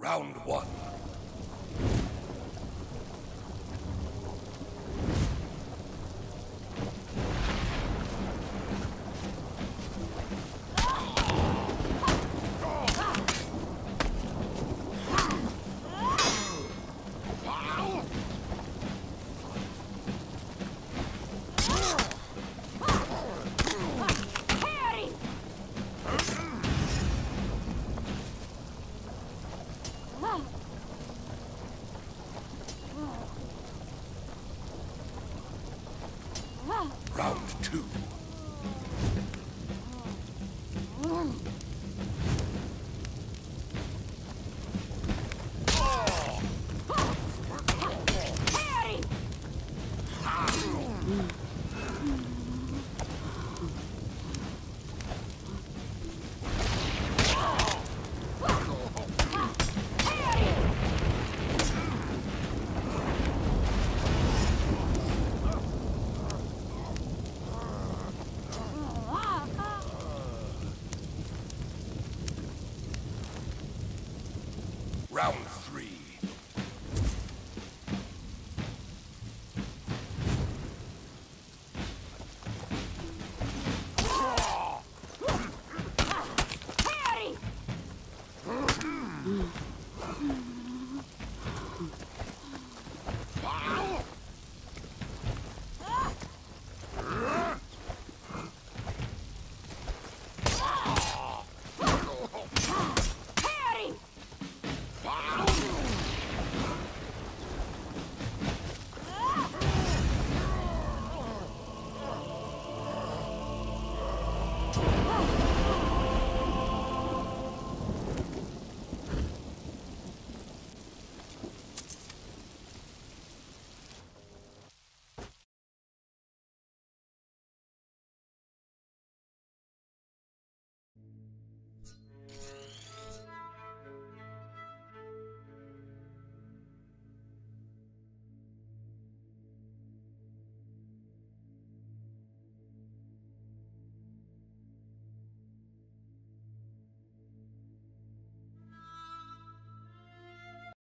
Round one. Round two. Harry! Round three.